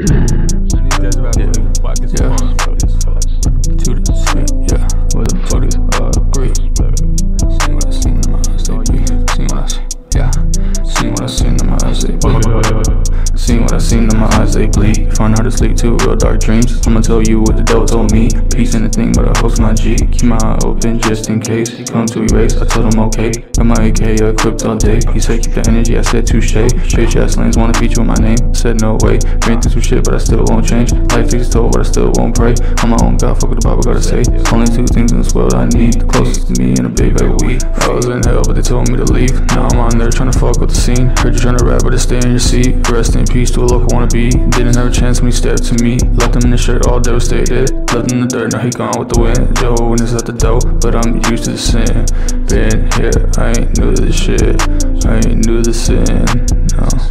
About Yeah. Yeah. yeah. With a to the uh, agree. See what I seen in my eyes. See I yeah. See what I seen in my eyes. See what I seen in my eyes, they bleed. Find hard to sleep too, real dark dreams. I'ma tell you what the devil told me. Peace ain't a thing, but I hope's my G. Keep my eye open just in case. He come to erase, I told him okay. Got my AK equipped all day. He said keep the energy, I said touche. Bitch ass lanes wanna feature with my name. Said no way. Been through some shit, but I still won't change. Life takes toll, but I still won't pray. On my own, God, fuck what the Bible gotta say. Only two things in this world I need. The closest to me and a big bag of weed. I was in hell, but they told me to leave. Now I'm on there trying to fuck with the scene. Heard you trying to rap, but stay in your seat. Rest in peace to a local wannabe. Didn't have a chance when he stepped to me. Left him in the shirt, all devastated. Left him in the dirt, now he gone with the wind. Jehovah witness out the dough, but I'm used to the sin. Been here, I ain't new to this shit. I ain't new to the sin. No.